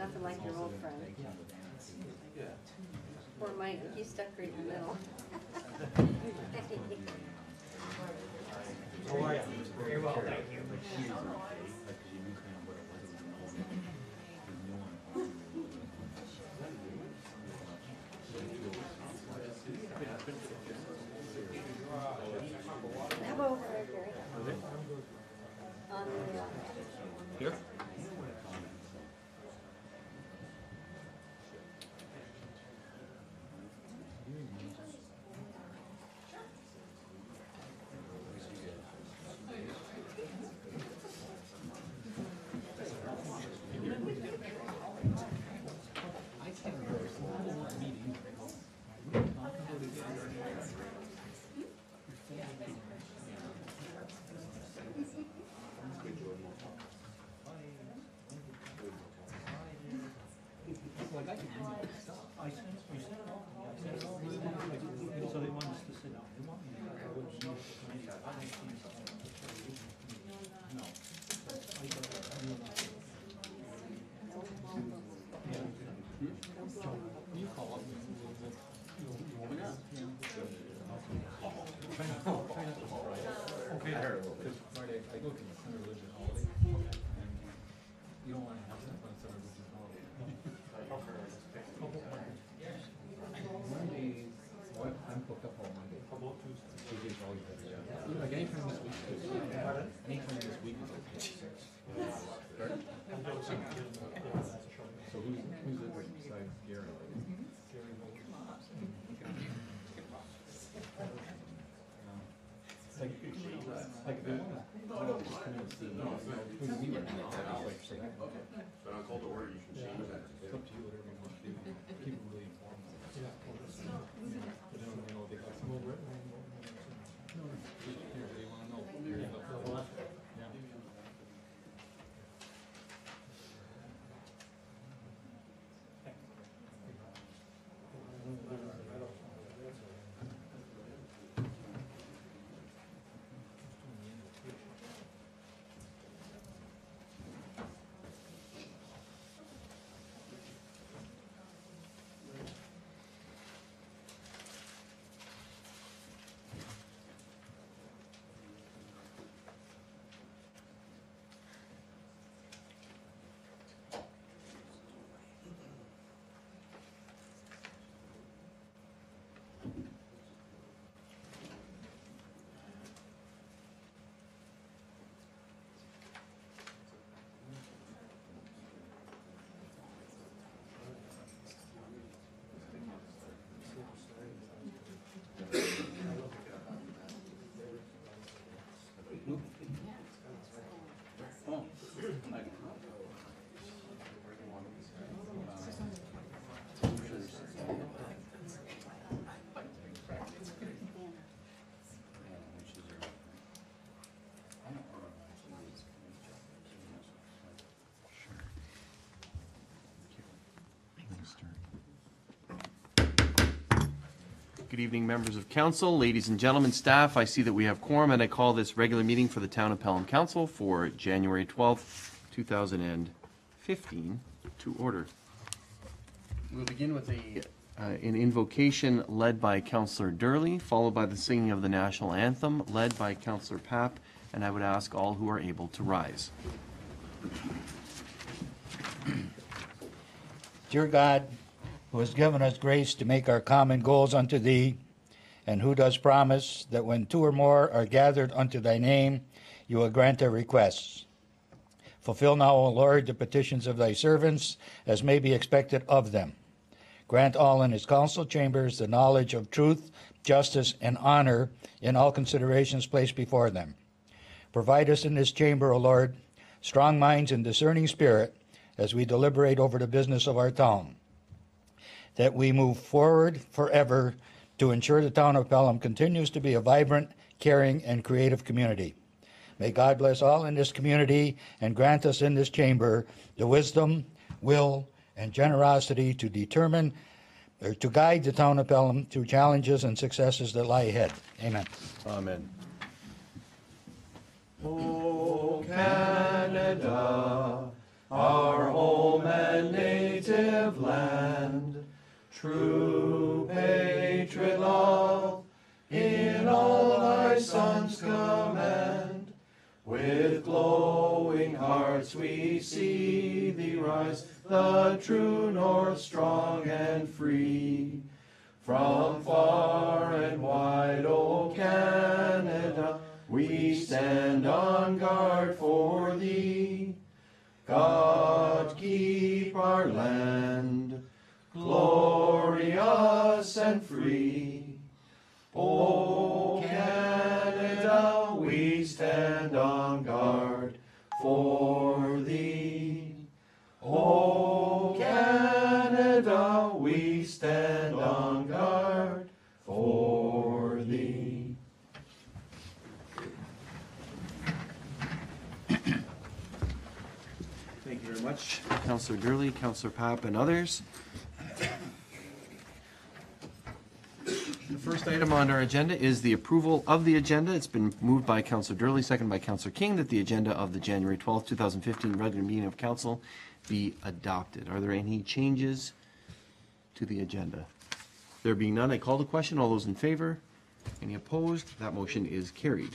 Nothing like your old friend. Poor Mike, he's stuck right in the middle. How are you? Very well, thank you. How about over there, Gary? On the, uh, Here? So they want us to sit down. They want me to. You call up. Try not, try not to call. Okay, because Friday, I go to the Center Religion holiday. and You don't wanna have that on Center Religion holiday. Monday, what, I'm booked up all Monday. How about Tuesday? Tuesday's always better, yeah. Like anytime this week, is good. anytime this week is okay. Pardon? So who's, who's it besides Gary? Like, like if they wanna, just come and see me, we can meet right now, like, so that- But on call to order, you can change that. It's up to you, whatever you want to do. Keep it really informed. Yeah. But then, you know, they got some. No, just here, they wanna know. Yeah. Good evening, members of council, ladies and gentlemen, staff. I see that we have quorum, and I call this regular meeting for the Town of Pelham Council for January 12th, 2015 to order. We'll begin with a, uh, an invocation led by Councillor Durley, followed by the singing of the national anthem led by Councillor Papp, and I would ask all who are able to rise. Dear God, who has given us grace to make our common goals unto thee, and who does promise that when two or more are gathered unto thy name, you will grant their requests. Fulfill now, O Lord, the petitions of thy servants, as may be expected of them. Grant all in his council chambers the knowledge of truth, justice, and honor in all considerations placed before them. Provide us in this chamber, O Lord, strong minds and discerning spirit as we deliberate over the business of our town. That we move forward forever to ensure the town of Pelham continues to be a vibrant, caring, and creative community. May God bless all in this community and grant us in this chamber the wisdom, will, and generosity to determine or to guide the town of Pelham through challenges and successes that lie ahead. Amen. Amen. O Canada, our home and native land, true patriot love, in all thy sons command. With glowing hearts we see thee rise, the true north strong and free. From far and wide, O Canada, we stand on guard for thee. God keep our land and free. O Canada, we stand on guard for thee. O Canada, we stand on guard for thee. Thank you very much, Councillor Durley, Councillor Papp, and others. First item on our agenda is the approval of the agenda. It's been moved by Councillor Durley, seconded by Councillor King, that the agenda of the January twelfth, two thousand fifteen regular meeting of council be adopted. Are there any changes to the agenda? There being none, I call the question. All those in favor? Any opposed? That motion is carried.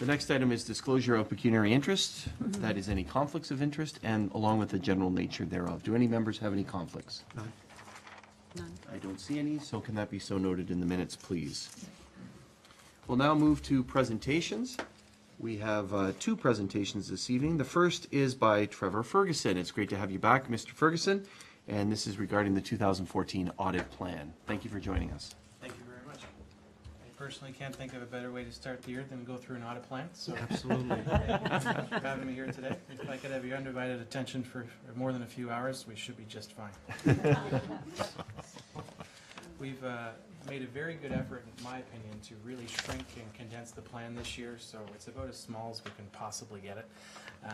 The next item is disclosure of pecuniary interest. Mm-hmm. That is any conflicts of interest and along with the general nature thereof. Do any members have any conflicts? None. I don't see any, so can that be so noted in the minutes, please? We'll now move to presentations. We have uh, two presentations this evening. The first is by Trevor Ferguson. It's great to have you back, Mr. Ferguson, and this is regarding the 2014 audit plan. Thank you for joining us. Thank you very much. I personally can't think of a better way to start the year than to go through an audit plan, so Absolutely. thank you for having me here today. If I could have your undivided attention for for more than a few hours, we should be just fine. We've uh, made a very good effort, in my opinion, to really shrink and condense the plan this year, so it's about as small as we can possibly get it. Um,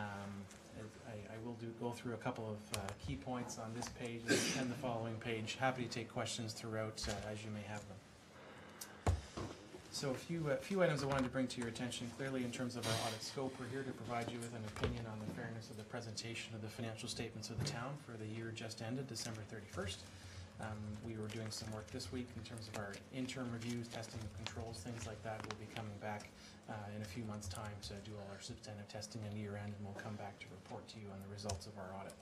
I, I will do, go through a couple of uh, key points on this page and the following page. Happy to take questions throughout uh, as you may have them. So a few, few items I wanted to bring to your attention. Clearly, in terms of our audit scope, we're here to provide you with an opinion on the fairness of the presentation of the financial statements of the town for the year just ended, December thirty-first. Um, we were doing some work this week in terms of our interim reviews, testing of controls, things like that. We'll be coming back, uh, in a few months' time to do all our substantive testing and year end, and we'll come back to report to you on the results of our audit.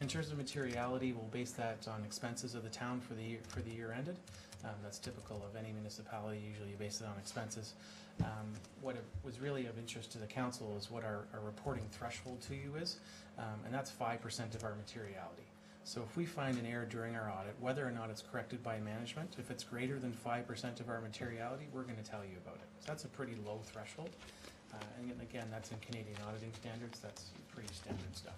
In terms of materiality, we'll base that on expenses of the town for the year, for the year ended. Um, that's typical of any municipality, usually you base it on expenses. Um, what it was really of interest to the council is what our, our reporting threshold to you is, um, and that's five percent of our materiality. So if we find an error during our audit, whether or not it's corrected by management, if it's greater than five percent of our materiality, we're gonna tell you about it. So that's a pretty low threshold. Uh, and again, that's in Canadian auditing standards, that's pretty standard stuff.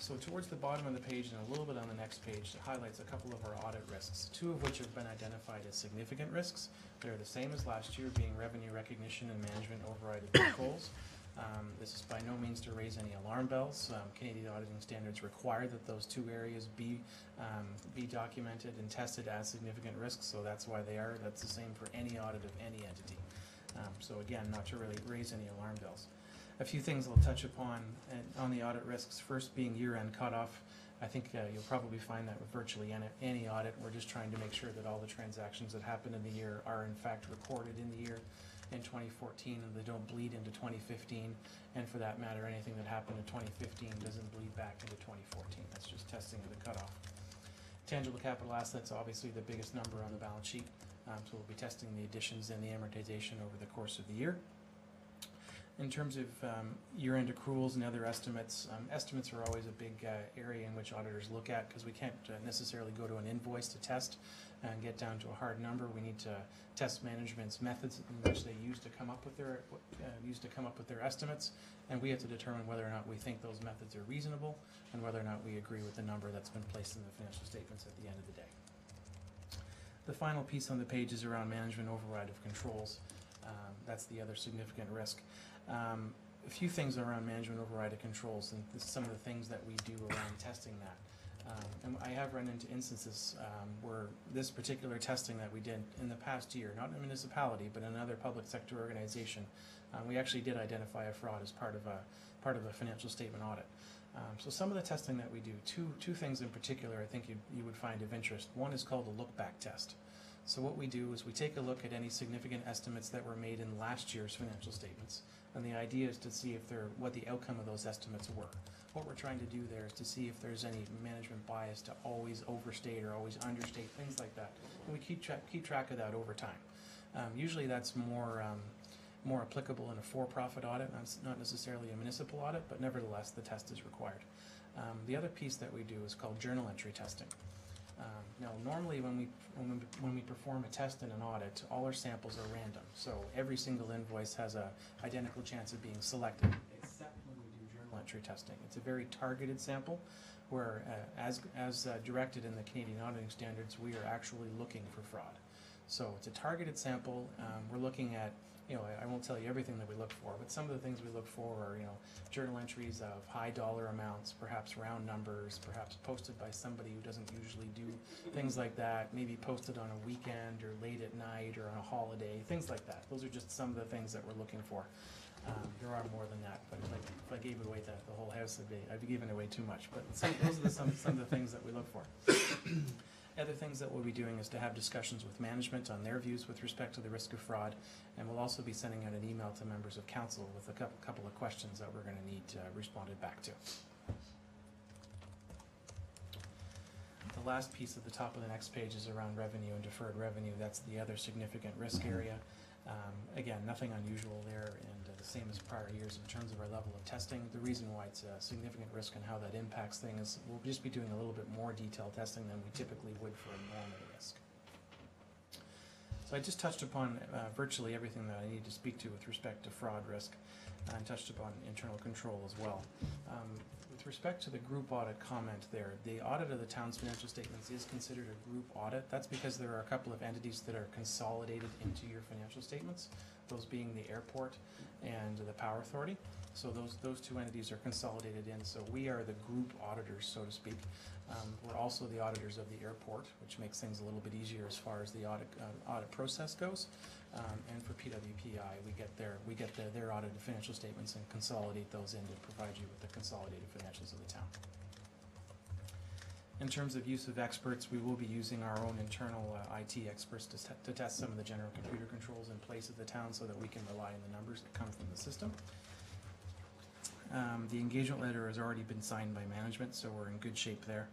So towards the bottom of the page and a little bit on the next page, it highlights a couple of our audit risks, two of which have been identified as significant risks. They're the same as last year, being revenue recognition and management override of controls. Um, this is by no means to raise any alarm bells. Um, Canadian auditing standards require that those two areas be, um, be documented and tested as significant risks, so that's why they are. That's the same for any audit of any entity. Um, so again, not to really raise any alarm bells. A few things I'll touch upon on the audit risks, first being year-end cutoff. I think uh, you'll probably find that with virtually any, any audit, we're just trying to make sure that all the transactions that happen in the year are in fact recorded in the year in 2014 and they don't bleed into 2015. And for that matter, anything that happened in 2015 doesn't bleed back into 2014. That's just testing of the cutoff. Tangible capital assets, obviously the biggest number on the balance sheet. Um, so we'll be testing the additions and the amortization over the course of the year. In terms of um, year-end accruals and other estimates, um, estimates are always a big uh, area in which auditors look at because we can't uh, necessarily go to an invoice to test and get down to a hard number. We need to test management's methods in which they use to come up with their uh, use to come up with their estimates, and we have to determine whether or not we think those methods are reasonable and whether or not we agree with the number that's been placed in the financial statements at the end of the day. The final piece on the page is around management override of controls. Um, that's the other significant risk. Um, a few things around management override of controls and some of the things that we do around testing that. Um, and I have run into instances um, where this particular testing that we did in the past year, not in a municipality, but in another public sector organization, uh, we actually did identify a fraud as part of a part of a financial statement audit. Um, so some of the testing that we do, two, two things in particular I think you, you would find of interest. One is called a look-back test. So what we do is we take a look at any significant estimates that were made in last year's financial statements. And the idea is to see if they're, what the outcome of those estimates were. What we're trying to do there is to see if there's any management bias to always overstate or always understate, things like that. And we keep track, keep track of that over time. Um, usually that's more, um, more applicable in a for-profit audit, not not necessarily a municipal audit, but nevertheless, the test is required. Um, the other piece that we do is called journal entry testing. Um, now, normally when we, when we, when we perform a test in an audit, all our samples are random. So every single invoice has a identical chance of being selected, except when we do journal entry testing. It's a very targeted sample where, uh, as, as uh, directed in the Canadian auditing standards, we are actually looking for fraud. So it's a targeted sample. Um, we're looking at, you know, I, I won't tell you everything that we look for, but some of the things we look for are, you know, journal entries of high dollar amounts, perhaps round numbers, perhaps posted by somebody who doesn't usually do things like that, maybe posted on a weekend or late at night or on a holiday, things like that. Those are just some of the things that we're looking for. Um, there are more than that, but if I, if I gave away the, the whole house, I'd be, I'd be giving away too much. But some, those are the, some, some of the things that we look for. Other things that we'll be doing is to have discussions with management on their views with respect to the risk of fraud, and we'll also be sending out an email to members of council with a couple, of questions that we're gonna need uh, responded back to. The last piece at the top of the next page is around revenue and deferred revenue. That's the other significant risk area. Um, again, nothing unusual there, uh, the same as prior years in terms of our level of testing. The reason why it's a significant risk and how that impacts things, we'll just be doing a little bit more detailed testing than we typically would for a normal risk. So I just touched upon uh, virtually everything that I need to speak to with respect to fraud risk, and touched upon internal control as well. Um, with respect to the group audit comment there, the audit of the town's financial statements is considered a group audit. That's because there are a couple of entities that are consolidated into your financial statements, those being the airport and the power authority. So those, those two entities are consolidated in, so we are the group auditors, so to speak. Um, we're also the auditors of the airport, which makes things a little bit easier as far as the audit, uh, audit process goes. Um, and for PWPI, we get their, we get their, their audited financial statements and consolidate those in to provide you with the consolidated financials of the town. In terms of use of experts, we will be using our own internal uh, IT experts to, te- to test some of the general computer controls in place of the town so that we can rely on the numbers that come from the system. Um, the engagement letter has already been signed by management, so we're in good shape there.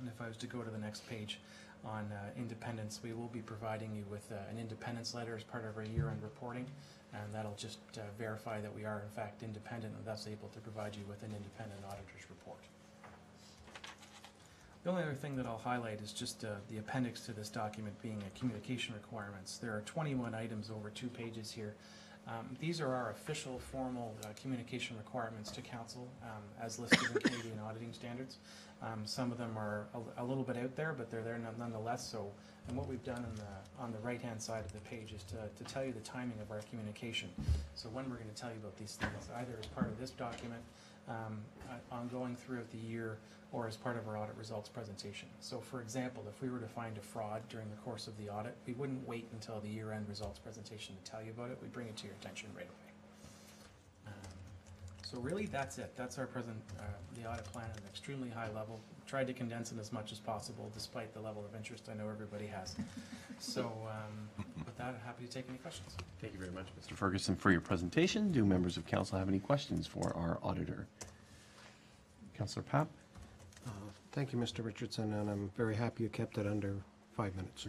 And if I was to go to the next page on uh, independence, we will be providing you with uh, an independence letter as part of our year-end reporting, and that'll just uh, verify that we are in fact independent and thus able to provide you with an independent auditor's report. The only other thing that I'll highlight is just uh, the appendix to this document being a communication requirements. There are 21 items over two pages here. Um, These are our official formal uh, communication requirements to council um, as listed in Canadian auditing standards. Um, Some of them are a- a little bit out there, but they're there none- nonetheless, so, and what we've done on the, on the right-hand side of the page is to, to tell you the timing of our communication. So when we're gonna tell you about these things, either as part of this document, um, uh, ongoing throughout the year, or as part of our audit results presentation. So for example, if we were to find a fraud during the course of the audit, we wouldn't wait until the year-end results presentation to tell you about it, we'd bring it to your attention right away. So really, that's it, that's our present, uh, the audit plan at an extremely high level. Tried to condense it as much as possible despite the level of interest I know everybody has. So um, with that, I'm happy to take any questions. Thank you very much, Mr. Ferguson, for your presentation. Do members of council have any questions for our auditor? Councillor Papp? Uh, Thank you, Mr. Richardson, and I'm very happy you kept it under five minutes.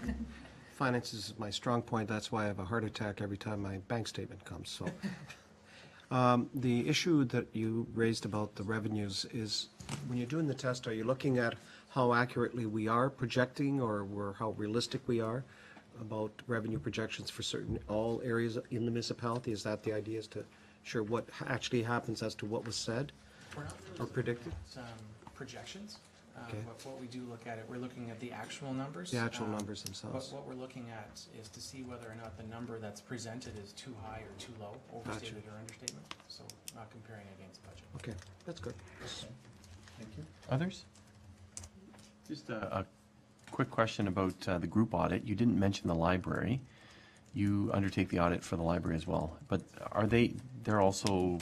Finances is my strong point, that's why I have a heart attack every time my bank statement comes, so. Um, The issue that you raised about the revenues is, when you're doing the test, are you looking at how accurately we are projecting, or we're- how realistic we are about revenue projections for certain, all areas in the municipality? Is that the idea, is to ensure what actually happens as to what was said? We're not really Or predicted? at, um, projections, um, Okay. but what we do look at it, we're looking at the actual numbers. The actual Um, numbers What, themselves? what we're looking at is to see whether or not the number that's presented is too high or too low, overstated or understatement, so not comparing against budget. Okay, that's good. Thank you. Others? Just a, a quick question about uh, the group audit. You didn't mention the library. You undertake the audit for the library as well, but are they, they're also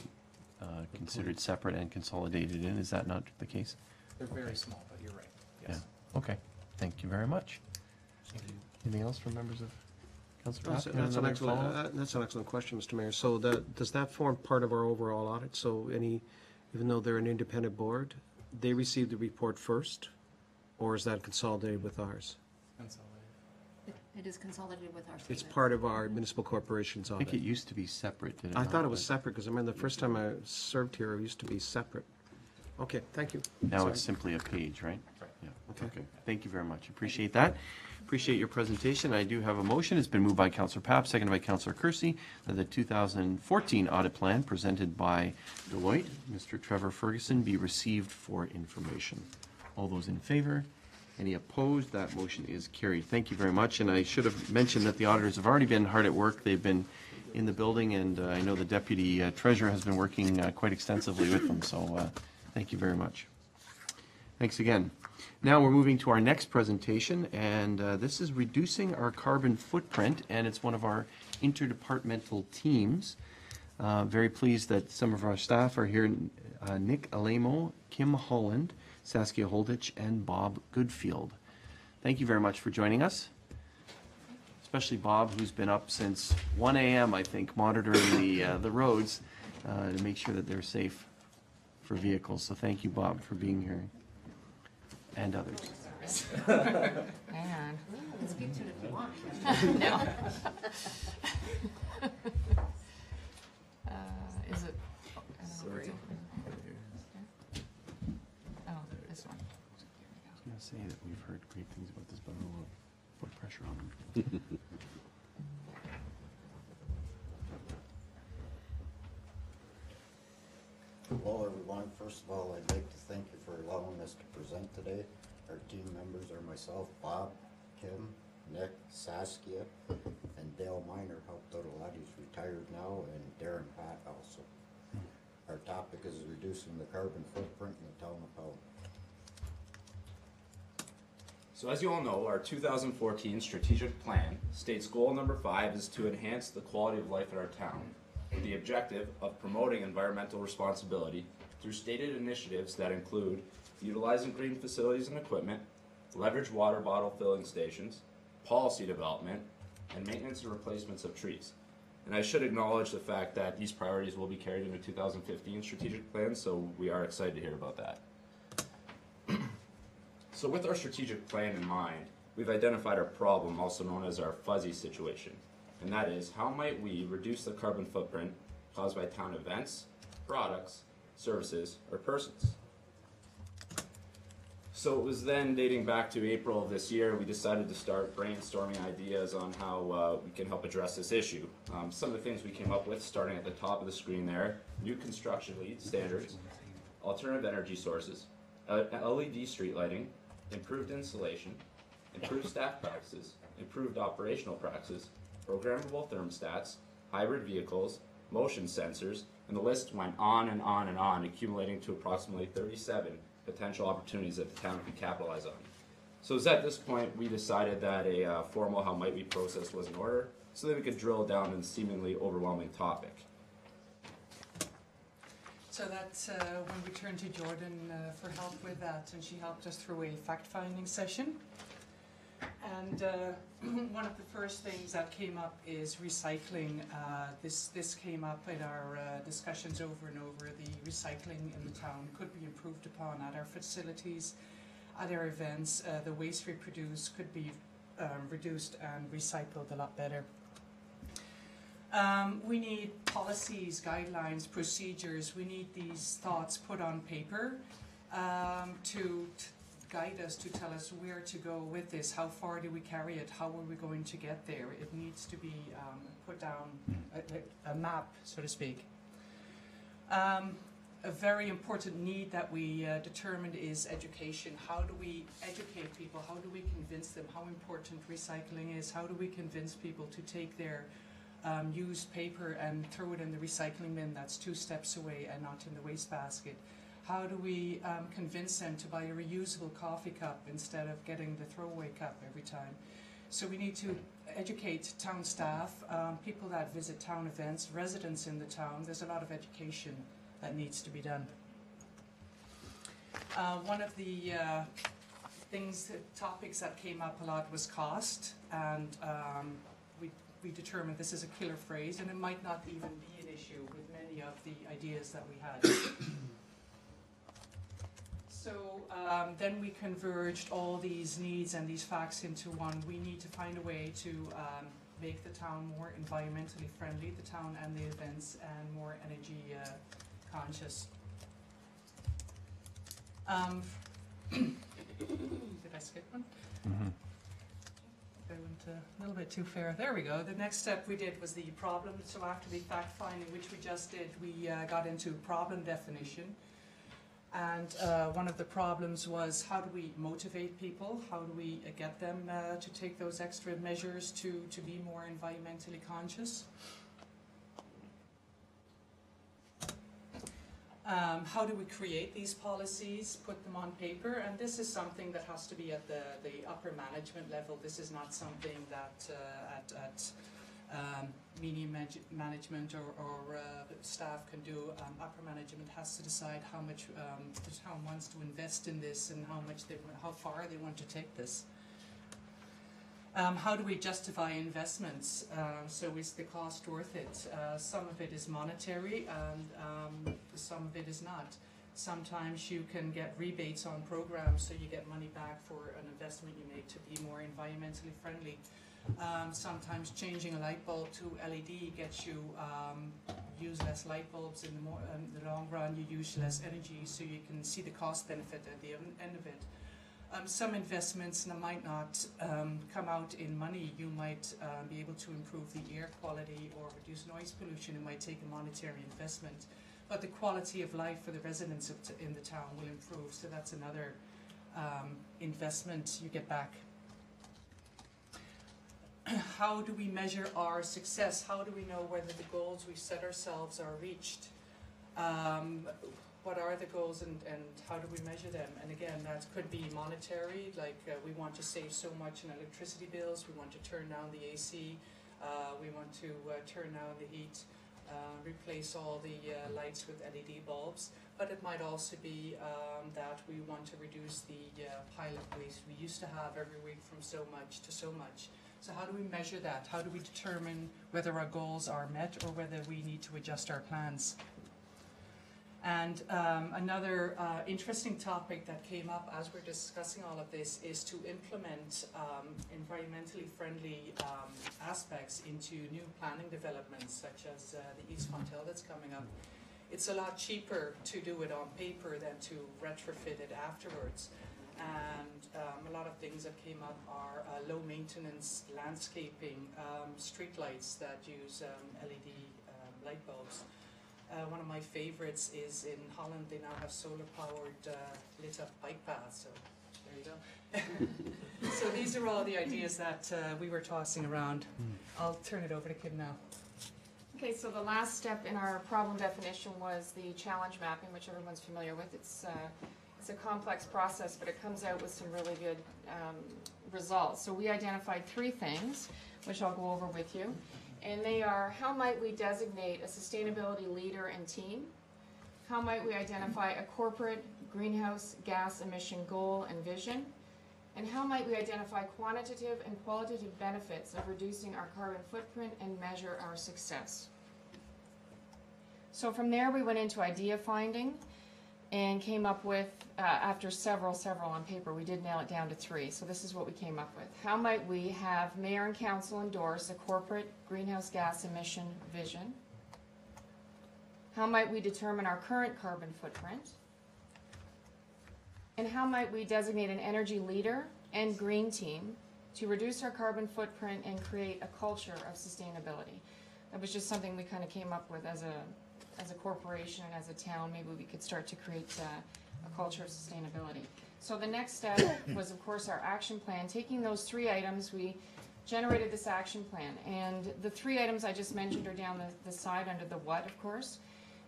uh, considered separate and consolidated in. Is that not the case? They're very small, but you're right, Yeah. Okay, thank you very much. Anything else from members of council? That's that's an excellent, uh, that's an excellent question, Mr. Mayor. So that, does that form part of our overall audit? So any, even though they're an independent board, they receive the report first? Or is that consolidated with ours? Consolidated. It- It is consolidated with our It's part of our municipal corporation's I think it audit. used to be separate, did it I not? thought it was But separate, because I remember the first time I served here, it used to be separate. Okay, thank you. Now Sorry. it's simply a page, right? Right. Yeah, Okay. okay. Thank you very much. Appreciate that. Appreciate your presentation. I do have a motion. It's been moved by Counselor Papp, seconded by Counselor Kersey, that the 2014 audit plan presented by Deloitte, Mr. Trevor Ferguson, be received for information. All those in favor? Any opposed? That motion is carried. Thank you very much. And I should have mentioned that the auditors have already been hard at work. They've been in the building, and uh, I know the deputy uh, treasurer has been working uh, quite extensively with them, so uh, thank you very much. Thanks again. Now we're moving to our next presentation, and uh, this is reducing our carbon footprint, and it's one of our interdepartmental teams. Uh, Very pleased that some of our staff are here, uh, Nick Alemo, Kim Holland, Saskia Holditch, and Bob Goodfield. Thank you very much for joining us, especially Bob, who's been up since 1 AM, I think, monitoring the, uh, the roads uh, to make sure that they're safe for vehicles. So thank you, Bob, for being here, and others. And, you can speak to it if you want. No. Uh, Is it? I don't know where it's. Oh, this one. I was gonna say that we've heard great things about this, but I don't want to put pressure on them. Hello, everyone. First of all, I'd like to thank you for allowing us to present today. Our team members are myself, Bob, Kim, Nick, Saskia, and Dale Miner helped out a lot. He's retired now, and Darren Pat also. Our topic is reducing the carbon footprint in the town of Pelham. So as you all know, our 2014 strategic plan states goal number five is to enhance the quality of life in our town the objective of promoting environmental responsibility through stated initiatives that include utilizing green facilities and equipment, leverage water bottle filling stations, policy development, and maintenance and replacements of trees. And I should acknowledge the fact that these priorities will be carried into 2015 strategic plan, so we are excited to hear about that. So with our strategic plan in mind, we've identified our problem, also known as our fuzzy situation. And that is, how might we reduce the carbon footprint caused by town events, products, services, or persons? So it was then dating back to April of this year, we decided to start brainstorming ideas on how uh, we can help address this issue. Um, some of the things we came up with, starting at the top of the screen there, new construction LEED standards, alternative energy sources, uh, LED street lighting, improved insulation, improved staff practices, improved operational practices, programmable thermostats, hybrid vehicles, motion sensors, and the list went on and on and on, accumulating to approximately 37 potential opportunities that the town could capitalize on. So it was at this point we decided that a uh, formal how might we process was in order, so that we could drill down in seemingly overwhelming topic. So that's uh, when we turned to Jordan uh, for help with that, and she helped us through a fact-finding session. And uh, one of the first things that came up is recycling. Uh, This, this came up in our uh, discussions over and over. The recycling in the town could be improved upon at our facilities, at our events. Uh, The waste we produce could be um, reduced and recycled a lot better. Um, we need policies, guidelines, procedures. We need these thoughts put on paper um, to guide us, to tell us where to go with this. How far do we carry it? How are we going to get there? It needs to be um, put down a, a, map, so to speak. Um, a very important need that we uh, determined is education. How do we educate people? How do we convince them how important recycling is? How do we convince people to take their um, used paper and throw it in the recycling bin that's two steps away and not in the wastebasket? How do we um, convince them to buy a reusable coffee cup instead of getting the throwaway cup every time? So we need to educate town staff, um, people that visit town events, residents in the town. There's a lot of education that needs to be done. Uh, one of the uh, things, topics that came up a lot was cost, and um, we, we determined this is a killer phrase, and it might not even be an issue with many of the ideas that we had. So um, then we converged all these needs and these facts into one. We need to find a way to um, make the town more environmentally friendly, the town and the events, and more energy uh, conscious. Um, did I skip one? I went a little bit too fair. There we go. The next step we did was the problem. So after the fact finding, which we just did, we uh, got into problem definition. And uh, one of the problems was how do we motivate people? How do we uh, get them uh, to take those extra measures to, to be more environmentally conscious? Um, how do we create these policies, put them on paper? And this is something that has to be at the, the upper management level. This is not something that uh, at, at um, medium management or, or uh, staff can do. Um, upper management has to decide how much um, the town wants to invest in this and how much they, how far they want to take this. Um, how do we justify investments? Uh, so is the cost worth it? Uh, some of it is monetary and um, some of it is not. Sometimes you can get rebates on programs, so you get money back for an investment you make to be more environmentally friendly. Um, sometimes changing a light bulb to LED gets you um, use less light bulbs in the, more, the long run. You use less energy, so you can see the cost benefit at the end of it. Um, some investments might not um, come out in money. You might um, be able to improve the air quality or reduce noise pollution. It might take a monetary investment, but the quality of life for the residents in the town will improve. So that's another um, investment you get back. How do we measure our success? How do we know whether the goals we set ourselves are reached? Um, what are the goals and, and how do we measure them? And again, that could be monetary, like uh, we want to save so much in electricity bills, we want to turn down the AC, uh, we want to uh, turn down the heat, uh, replace all the uh, lights with LED bulbs. But it might also be um, that we want to reduce the uh, of waste we used to have every week from so much to so much. So how do we measure that? How do we determine whether our goals are met or whether we need to adjust our plans? And um, another uh, interesting topic that came up as we're discussing all of this is to implement um, environmentally friendly um, aspects into new planning developments, such as uh, the East Fonthill that's coming up. It's a lot cheaper to do it on paper than to retrofit it afterwards. And um, a lot of things that came up are uh, low maintenance landscaping, um, streetlights that use um, LED um, light bulbs. Uh, one of my favorites is in Holland, they now have solar powered uh, lit up bike paths, so there you go. so these are all the ideas that uh, we were tossing around. I'll turn it over to Kim now. Okay, so the last step in our problem definition was the challenge mapping, which everyone's familiar with. It's, uh, it's a complex process, but it comes out with some really good um, results. So we identified three things, which I'll go over with you. And they are, how might we designate a sustainability leader and team? How might we identify a corporate greenhouse gas emission goal and vision? And how might we identify quantitative and qualitative benefits of reducing our carbon footprint and measure our success? So from there, we went into idea finding and came up with, uh, after several, several on paper, we did nail it down to three. So this is what we came up with. How might we have mayor and council endorse a corporate greenhouse gas emission vision? How might we determine our current carbon footprint? And how might we designate an energy leader and green team to reduce our carbon footprint and create a culture of sustainability? That was just something we kind of came up with as a, as a corporation and as a town. Maybe we could start to create uh, a culture of sustainability. So the next step was, of course, our action plan. Taking those three items, we generated this action plan. And the three items I just mentioned are down the, the side under the what, of course,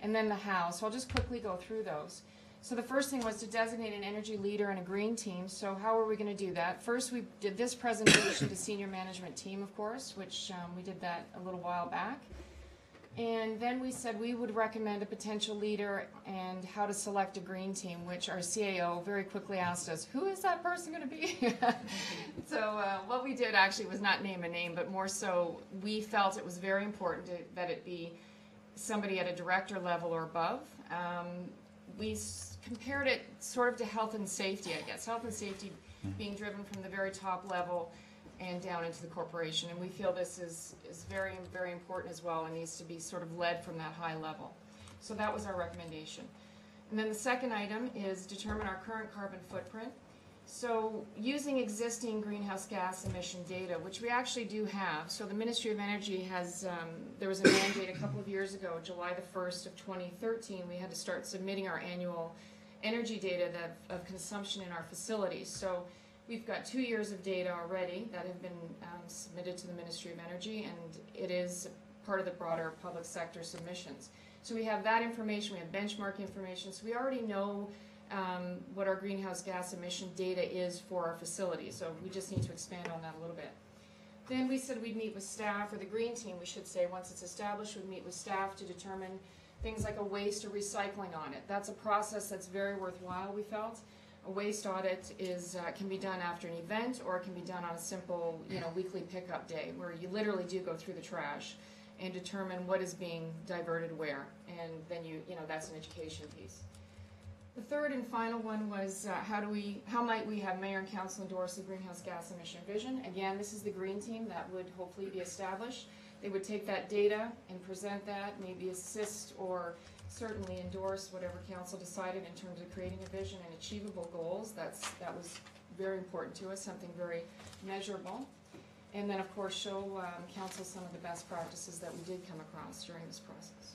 and then the how. So I'll just quickly go through those. So the first thing was to designate an energy leader and a green team. So how are we going to do that? First, we did this presentation to senior management team, of course, which um, we did that a little while back. And then we said we would recommend a potential leader and how to select a green team, which our CAO very quickly asked us, who is that person going to be? so uh, what we did actually was not name a name, but more so we felt it was very important to, that it be somebody at a director level or above. Um, we s- compared it sort of to health and safety, I guess. Health and safety being driven from the very top level and down into the corporation. And we feel this is, is very, very important as well and needs to be sort of led from that high level. So that was our recommendation. And then the second item is determine our current carbon footprint. So using existing greenhouse gas emission data, which we actually do have, so the Ministry of Energy has, um, there was a mandate a couple of years ago, July the first of twenty thirteen, we had to start submitting our annual energy data that, of consumption in our facilities. So we've got two years of data already that have been um, submitted to the Ministry of Energy, and it is part of the broader public sector submissions. So we have that information, we have benchmark information, so we already know um, what our greenhouse gas emission data is for our facility, so we just need to expand on that a little bit. Then we said we'd meet with staff, or the green team, we should say, once it's established, we'd meet with staff to determine things like a waste or recycling on it. That's a process that's very worthwhile, we felt. A waste audit is, uh, can be done after an event, or it can be done on a simple, you know, weekly pickup day, where you literally do go through the trash and determine what is being diverted where, and then you, you know, that's an education piece. The third and final one was uh, how do we, how might we have mayor and council endorse the greenhouse gas emission vision? Again, this is the green team that would hopefully be established. They would take that data and present that, maybe assist or certainly endorse whatever council decided in terms of creating a vision and achievable goals. That's, that was very important to us, something very measurable. And then, of course, show um, council some of the best practices that we did come across during this process.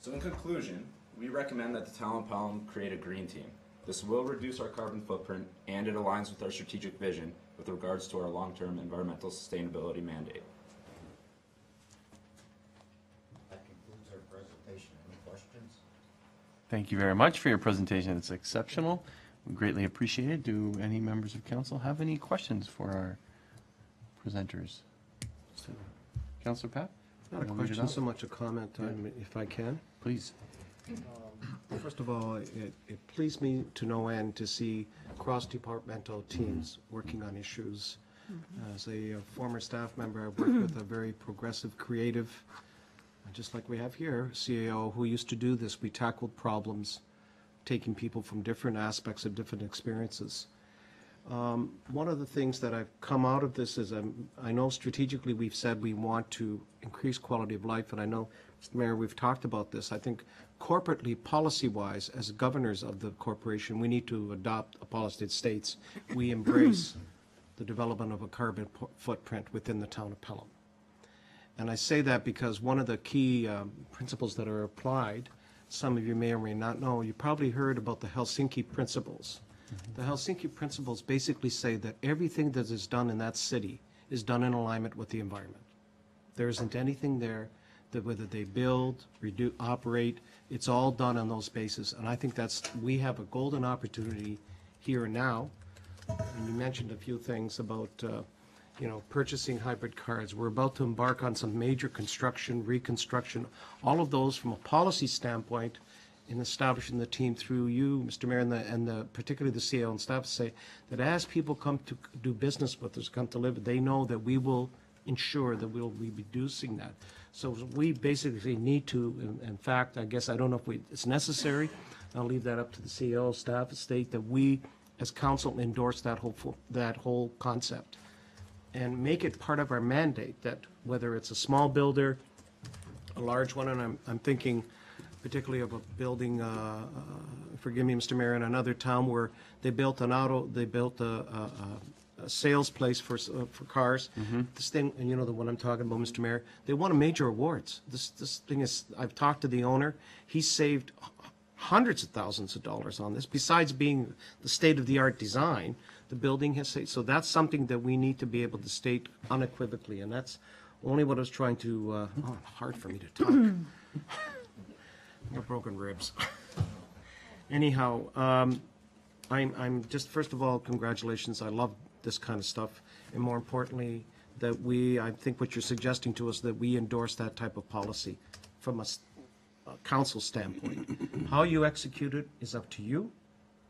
So in conclusion, we recommend that the town of Pelham create a green team. This will reduce our carbon footprint and it aligns with our strategic vision with regards to our long-term environmental sustainability mandate. That concludes our presentation. Any questions? Thank you very much for your presentation. It's exceptional. We greatly appreciate it. Do any members of council have any questions for our presenters? Councillor Pat? Not a Wanna lead it question, so much a comment, um, if I can. Please. First of all, it, it pleased me to no end to see cross-departmental teams working on issues. As a uh, former staff member, I've worked with a very progressive, creative, uh, just like we have here, CAO, who used to do this. We tackled problems, taking people from different aspects of different experiences. Um, One of the things that I've come out of this is, um, I know strategically we've said we want to increase quality of life, and I know, Mr. Mayor, we've talked about this. I think corporately, policy-wise, as governors of the corporation, we need to adopt a policy that states we embrace the development of a carbon footprint within the town of Pelham. And I say that because one of the key um, principles that are applied, some of you may or may not know, you probably heard about the Helsinki principles. The Helsinki principles basically say that everything that is done in that city is done in alignment with the environment. There isn't anything there that whether they build, redo, operate, it's all done on those bases. And I think that's, we have a golden opportunity here and now. And you mentioned a few things about, uh, you know, purchasing hybrid cars. We're about to embark on some major construction, reconstruction, all of those from a policy standpoint in establishing the team through you, Mr. Mayor, and the, and the, particularly the CEO and staff say that as people come to do business with us, come to live, they know that we will ensure that we'll be reducing that. So we basically need to, in, in fact, I guess, I don't know if we, it's necessary, I'll leave that up to the CEO, staff, to state, that we, as council, endorse that whole, that whole concept. And make it part of our mandate, that whether it's a small builder, a large one, and I'm, I'm thinking particularly of a building, uh, uh, forgive me, Mr. Mayor, in another town where they built an auto, they built a, a, a- sales place for, s- uh, for cars. This thing, and you know the one I'm talking about, Mr. Mayor, they won a major awards. This, this thing is, I've talked to the owner, he saved hundreds of thousands of dollars on this, besides being the state-of-the-art design, the building has, saved. so that's something that we need to be able to state unequivocally, and that's only what I was trying to, uh, oh, hard for me to talk. More broken ribs. Anyhow, um, I'm, I'm just, first of all, congratulations. I love this kind of stuff. And more importantly, that we, I think what you're suggesting to us, that we endorse that type of policy from a council standpoint. How you execute it is up to you.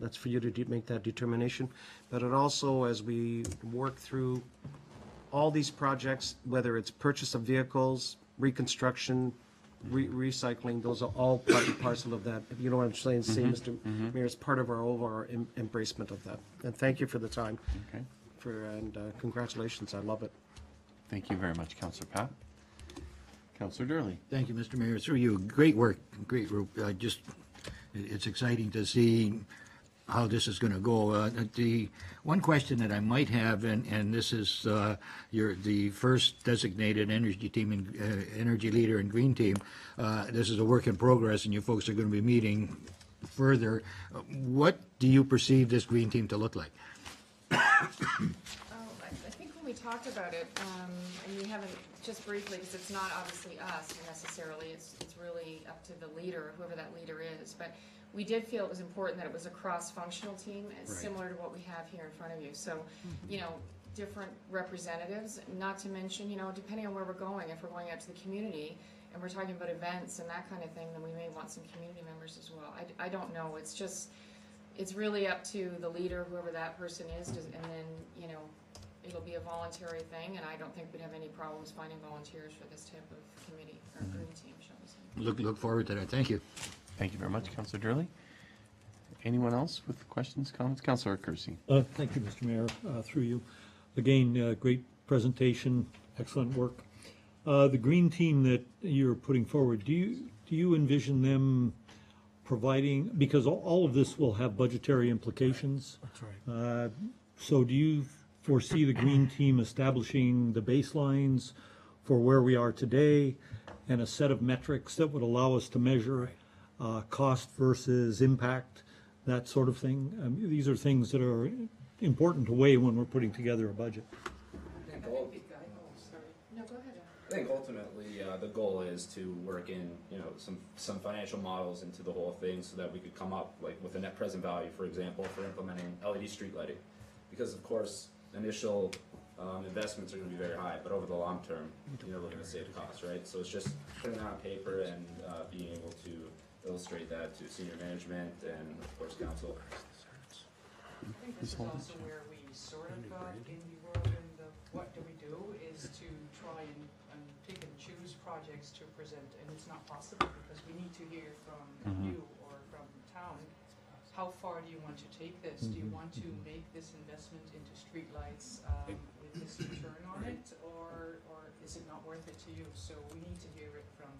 That's for you to de- make that determination. But it also, as we work through all these projects, whether it's purchase of vehicles, reconstruction, re- mm-hmm. recycling, those are all part and parcel of that. If you know what I'm saying, say, Mr. Mm-hmm. Mm-hmm. Mayor, it's part of our overall em- embracement of that. And thank you for the time, Okay. for, and uh, congratulations, I love it. Thank you very much, Counselor Pat. Counselor Durley. Thank you, Mr. Mayor. Through you, great work, great group. I just, it- it's exciting to see how this is going to go. Uh, The, one question that I might have, and, and this is uh, your, the first designated energy team, and uh, energy leader and Green Team. Uh, This is a work in progress, and you folks are going to be meeting further. What do you perceive this Green Team to look like? Oh, I, I think when we talked about it, um, and we haven't, just briefly, because it's not obviously us necessarily, it's, it's really up to the leader, whoever that leader is, but we did feel it was important that it was a cross-functional team, uh, similar to what we have here in front of you, so, you know, different representatives, not to mention, you know, depending on where we're going, if we're going out to the community, and we're talking about events and that kind of thing, then we may want some community members as well. I, I don't know, it's just, it's really up to the leader, whoever that person is, does- and then, you know, it'll be a voluntary thing, and I don't think we'd have any problems finding volunteers for this type of committee, or green team, shall we say. Look, look forward to that. Thank you. Thank you very much, Counselor Durley. Anyone else with questions, comments? Counselor Kersey. Uh, Thank you, Mr. Mayor, uh, through you. Again, uh, great presentation, excellent work. Uh, The green team that you're putting forward, do you, do you envision them providing, because all- all of this will have budgetary implications. That's right. Uh, So do you foresee the green team establishing the baselines for where we are today and a set of metrics that would allow us to measure uh, cost versus impact, that sort of thing? Um, These are things that are important to weigh when we're putting together a budget. I think the guy, sorry. No, go ahead. I think ultimately, uh, the goal is to work in, you know, some, some financial models into the whole thing so that we could come up, like, with a net present value, for example, for implementing LED street lighting. Because of course, initial, um, investments are gonna be very high, but over the long term, you're looking to save costs, right? So it's just putting that on paper and, uh, being able to illustrate that to senior management and, of course, council. I think this is also where we sort of got in the world and the, what do we do, is to try and, and pick and choose projects to present, and it's not possible, because we need to hear from Mhm. you or from town, how far do you want to take this? Do you want to make this investment into streetlights, um, with this return on it, or, or is it not worth it to you? So we need to hear it from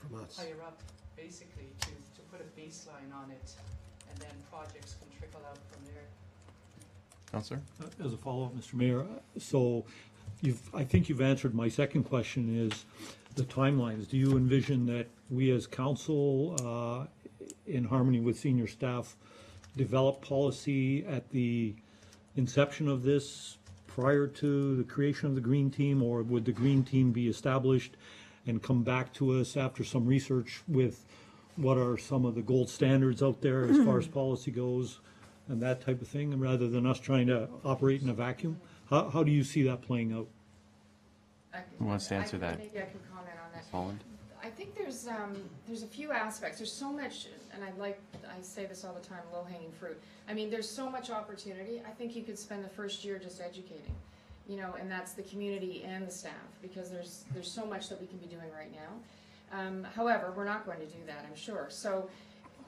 From us. higher up, basically, to, to put a baseline on it, and then projects can trickle out from there. Counselor? Uh, As a follow-up, Mr. Mayor, uh, so you've, I think you've answered my second question is the timelines. Do you envision that we as council, uh, in harmony with senior staff, develop policy at the inception of this prior to the creation of the green team? Or would the green team be established and come back to us after some research with what are some of the gold standards out there as far as policy goes? and that type of thing, rather than us trying to operate in a vacuum? How, how do you see that playing out? I can- Who wants to I- answer that? Maybe I can comment on that. Holland? I think there's, um, there's a few aspects, there's so much, and I like, I say this all the time, low-hanging fruit. I mean, there's so much opportunity, I think you could spend the first year just educating, you know, and that's the community and the staff, because there's, there's so much that we can be doing right now. Um, however, we're not going to do that, I'm sure, so,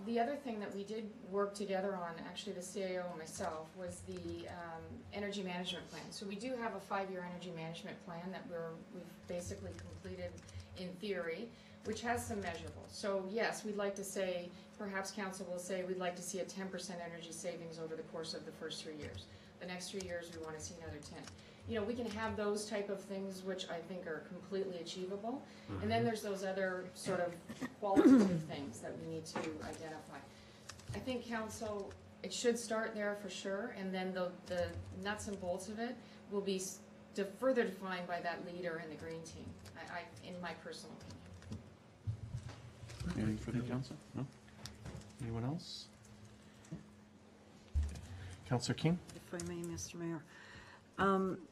the other thing that we did work together on, actually the CAO and myself, was the, um, energy management plan. So we do have a five-year energy management plan that we're, we've basically completed in theory, which has some measurables. So yes, we'd like to say, perhaps council will say, we'd like to see a ten percent energy savings over the course of the first three years. The next three years, we wanna see another ten. You know, we can have those type of things which I think are completely achievable. And then there's those other sort of qualitative things that we need to identify. I think council, it should start there for sure, and then the, the nuts and bolts of it will be s- de- further defined by that leader in the green team, I, I, in my personal opinion. Anything for the council? No? Anyone else? Counselor King? if I may, Mr. Mayor. Um, y-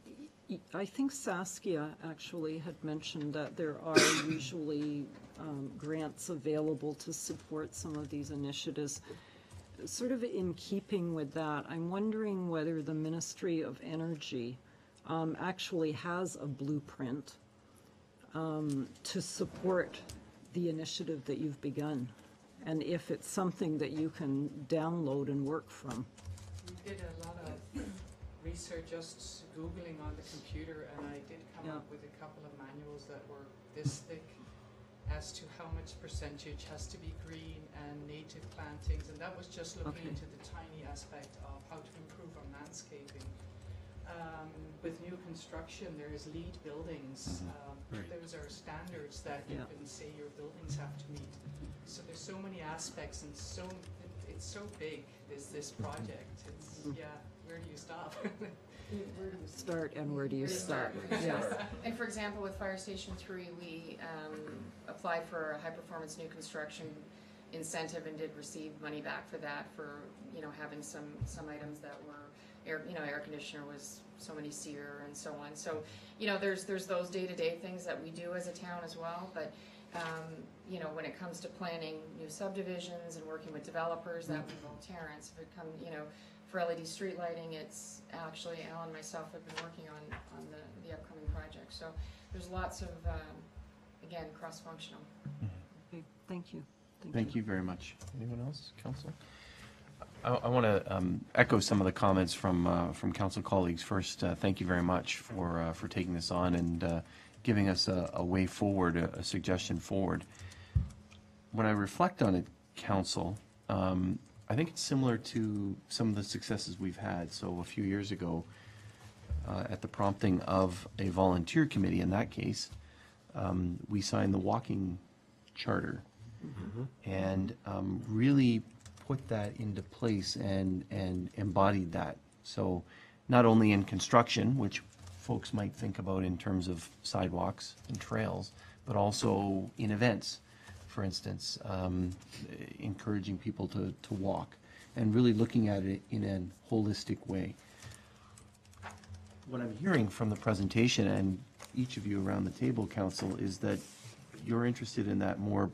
I think Saskia actually had mentioned that there are usually um, grants available to support some of these initiatives. Sort of in keeping with that, I'm wondering whether the Ministry of Energy um, actually has a blueprint um, to support the initiative that you've begun, and if it's something that you can download and work from. We did a lot research, just Googling on the computer, and I did come Yeah. up with a couple of manuals that were this thick as to how much percentage has to be green and native plantings, and that was just looking Okay. into the tiny aspect of how to improve on landscaping. Um, with new construction, there is LEED buildings, um, Right. those are standards that you can say your buildings have to meet. So there's so many aspects and so, it- it's so big, this, this project, it's, yeah, where do you stop? Start and where do you Where do you start? start? Yes. And for example, with Fire Station Three, we um, applied for a high-performance new construction incentive and did receive money back for that, for, you know, having some, some items that were, air, you know, air conditioner was so many SEER and so on. So, you know, there's, there's those day-to-day things that we do as a town as well, but, um, you know, when it comes to planning new subdivisions and working with developers, that would involve Terrence. If it come, you know, for LED street lighting, it's actually Alan and myself have been working on, on the, the upcoming project. So there's lots of, um, again, cross-functional. Okay, Thank you. Thank you very much. Anyone else, council? I, I want to echo some of the comments from, uh, from council colleagues. First, uh, thank you very much for, uh, for taking this on and uh, giving us a, a way forward, a a suggestion forward. When I reflect on it, council, um, I think it's similar to some of the successes we've had. So a few years ago, uh, at the prompting of a volunteer committee in that case, um, we signed the walking charter and um, really put that into place and, and embodied that. So not only in construction, which folks might think about in terms of sidewalks and trails, but also in events, for instance, um, encouraging people to, to walk and really looking at it in a holistic way. What I'm hearing from the presentation and each of you around the table, council, is that you're interested in that more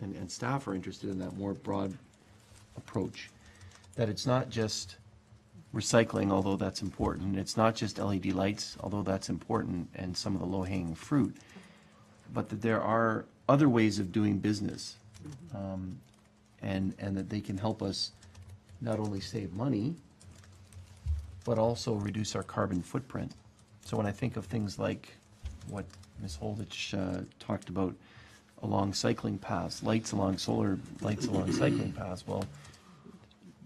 and, and staff are interested in that more broad approach. That it's not just recycling, although that's important. It's not just LED lights, although that's important, and some of the low-hanging fruit. But that there are other ways of doing business. um, And, and that they can help us not only save money, but also reduce our carbon footprint. So when I think of things like what Ms. Holditch uh, talked about along cycling paths, lights along solar, lights along cycling paths, well,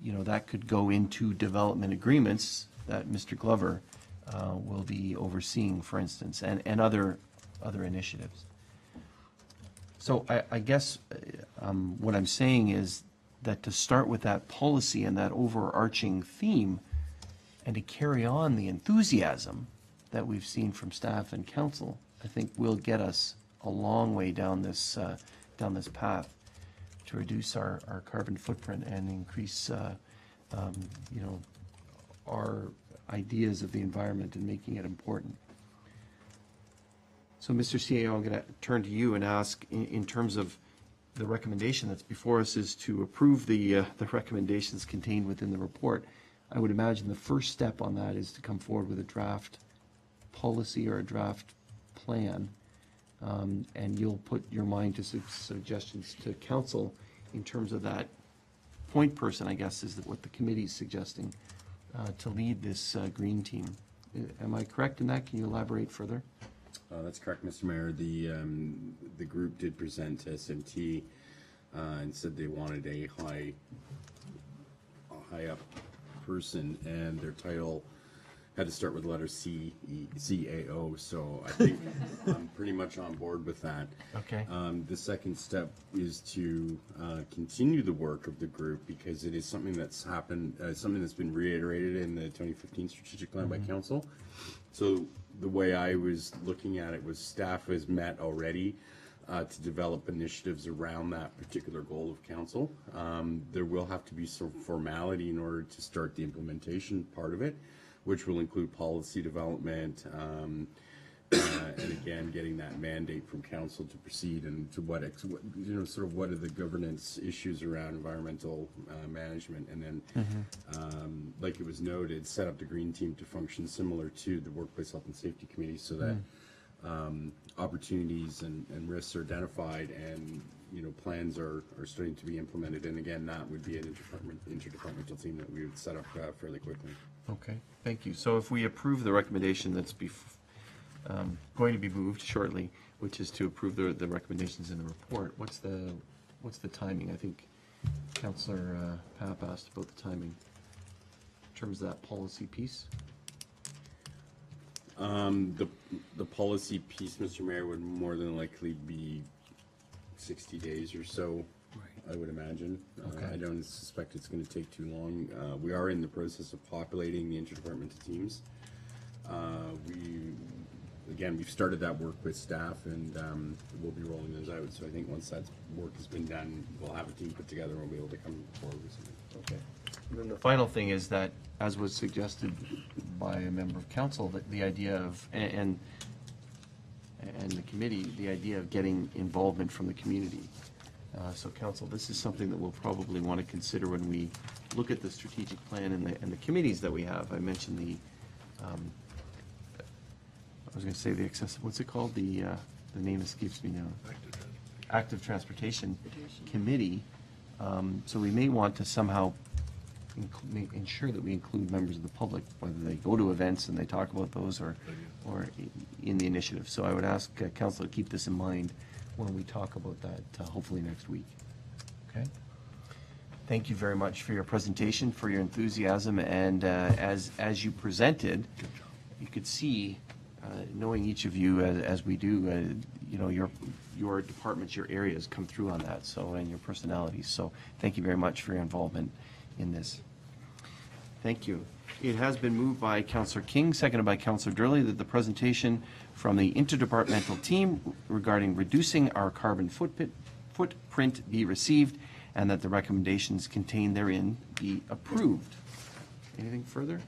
you know, that could go into development agreements that Mr. Glover uh, will be overseeing, for instance, and, and other, other initiatives. So I, I guess um, what I'm saying is that to start with that policy and that overarching theme, and to carry on the enthusiasm that we've seen from staff and council, I think will get us a long way down this, uh, down this path to reduce our, our carbon footprint and increase, uh, um, you know, our ideas of the environment and making it important. So, Mr. CAO, I'm going to turn to you and ask, in, in terms of the recommendation that's before us is to approve the, uh, the recommendations contained within the report. I would imagine the first step on that is to come forward with a draft policy or a draft plan. Um, and you'll put your mind to su- suggestions to council in terms of that point person, I guess, is what the committee's suggesting, uh, to lead this, uh, green team. Am I correct in that? Can you elaborate further? Uh, That's correct, Mr. Mayor. The, um, the group did present to SMT uh, and said they wanted a high, a high-up person, and their title had to start with the letter C, E, CAO, so I think I'm pretty much on board with that. Okay. Um, The second step is to uh, continue the work of the group, because it is something that's happened, uh, something that's been reiterated in the 2015 strategic plan by council. So the way I was looking at it was staff has met already uh, to develop initiatives around that particular goal of council. Um, There will have to be some formality in order to start the implementation part of it, which will include policy development, um, uh, and again, getting that mandate from council to proceed and to what, ex- what, you know, sort of what are the governance issues around environmental uh, management, and then, um, like it was noted, set up the green team to function similar to the workplace health and safety committee, so that um, opportunities and, and risks are identified and, you know, plans are, are starting to be implemented. And again, that would be an interdepartment, interdepartmental team that we would set up uh, fairly quickly. Okay, thank you. So if we approve the recommendation that's bef- um, going to be moved shortly, which is to approve the, the recommendations in the report, what's the, what's the timing? I think Counselor uh, Papp asked about the timing. In terms of that policy piece? Um, the, the policy piece, Mr. Mayor, would more than likely be sixty days or so, I would imagine. Uh, Okay. I don't suspect it's gonna take too long. Uh, we are in the process of populating the interdepartmental teams. Uh, we, again, we've started that work with staff and, um, we'll be rolling those out. So I think once that work has been done, we'll have a team put together and we'll be able to come forward with something. Okay. And then the final thing is that, as was suggested by a member of council, that the idea of, and, and the committee, the idea of getting involvement from the community. Uh, So council, this is something that we'll probably want to consider when we look at the strategic plan and the, and the committees that we have. I mentioned the, um, was going to say the accessible, what's it called? The, uh, the name escapes me now. Active Transportation Committee. Um, So we may want to somehow inclu- ma- ensure that we include members of the public, whether they go to events and they talk about those or, or i- in the initiative. So I would ask uh, council to keep this in mind when we talk about that, uh, hopefully next week. Okay? Thank you very much for your presentation, for your enthusiasm, and uh, as, as you presented, you could see, knowing each of you as, as we do, uh, you know, your, your departments, your areas come through on that, so, and your personalities. So thank you very much for your involvement in this. Thank you. It has been moved by Counselor King, seconded by Counselor Durley, that the presentation from the interdepartmental team regarding reducing our carbon footprint, footprint be received, and that the recommendations contained therein be approved. Anything further?